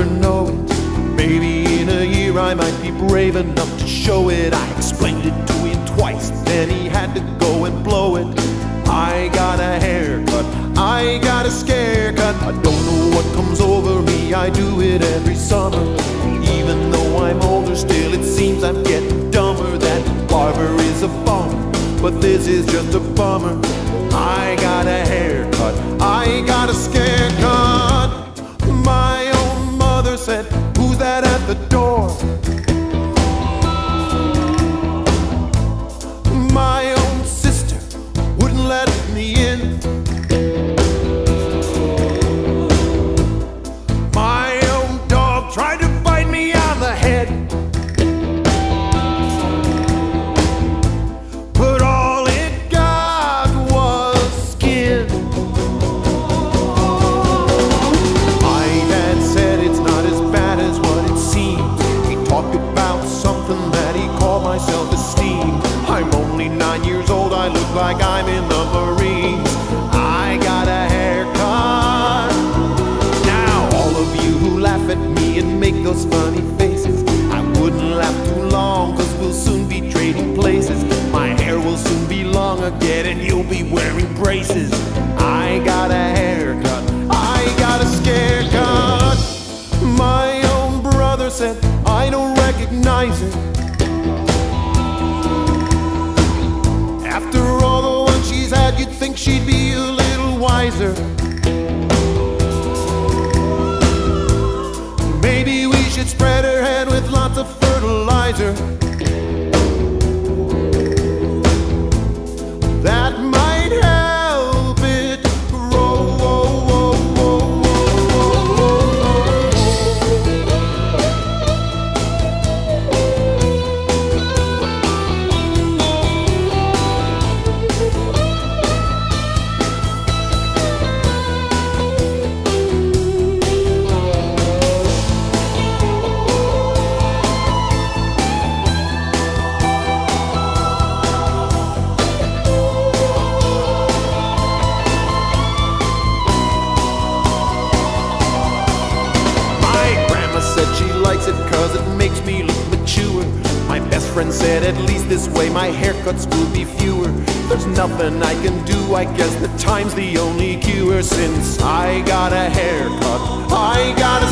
never know it. Maybe in a year I might be brave enough to show it. I explained it to him twice, then he had to go and blow it. I got a haircut, I got a scare cut. I don't know what comes over me, I do it every summer. Even though I'm older, still it seems I'm getting dumber. That barber is a bum, but this is just a bummer. Something that he called my self esteem. I'm only nine years old, I look like I'm in the she'd be a little wiser. Maybe we should spread her head with lots of fertilizer. Friend said at least this way my haircuts will be fewer. There's nothing I can do, I guess the time's the only cure. Since I got a haircut, I got a.